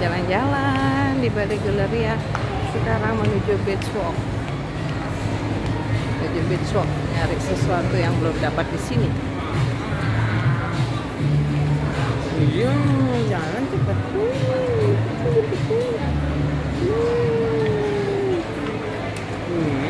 jalan-jalan di Balai Galeria ya. sekarang menuju beach walk. Menuju beach walk nyari sesuatu yang belum dapat di sini. Iya jalan cepat. Hmm.